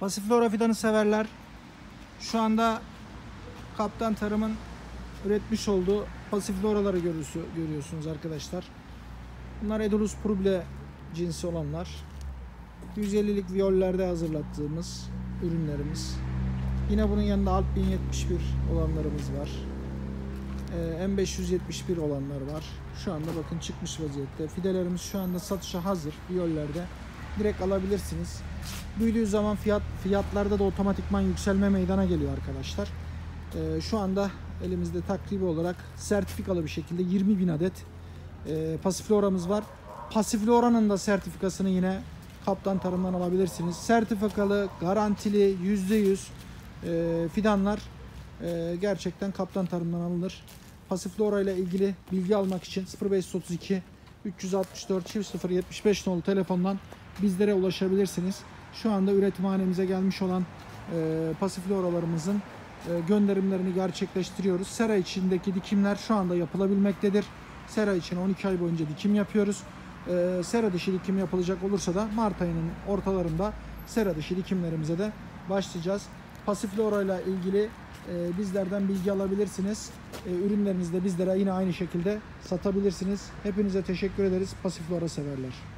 Pasiflora fidanı severler. Şu anda Kaptan Tarım'ın üretmiş olduğu pasifloraları görüyorsu- görüyorsunuz arkadaşlar. Bunlar Edulus pruble cinsi olanlar. 150'lik viyollerde hazırlattığımız ürünlerimiz. Yine bunun yanında Alp 1071 olanlarımız var. Ee, M571 olanlar var. Şu anda bakın çıkmış vaziyette. Fidelerimiz şu anda satışa hazır viyollerde. Direkt alabilirsiniz. Büyüdüğü zaman fiyat fiyatlarda da otomatikman yükselme meydana geliyor arkadaşlar. Ee, şu anda elimizde takribi olarak sertifikalı bir şekilde 20 bin adet e, pasifloramız var. Pasiflora'nın da sertifikasını yine Kaptan Tarım'dan alabilirsiniz. Sertifikalı, garantili, %100 e, fidanlar e, gerçekten Kaptan Tarım'dan alınır. Pasiflora ile ilgili bilgi almak için 0532 364 0075 nolu telefondan bizlere ulaşabilirsiniz. Şu anda üretimhanemize gelmiş olan e, pasifloralarımızın e, gönderimlerini gerçekleştiriyoruz. Sera içindeki dikimler şu anda yapılabilmektedir. Sera için 12 ay boyunca dikim yapıyoruz. E, sera dışı dikim yapılacak olursa da Mart ayının ortalarında sera dışı dikimlerimize de başlayacağız. Pasiflora ile ilgili e, bizlerden bilgi alabilirsiniz. E, ürünlerinizi de bizlere yine aynı şekilde satabilirsiniz. Hepinize teşekkür ederiz. Pasiflora severler.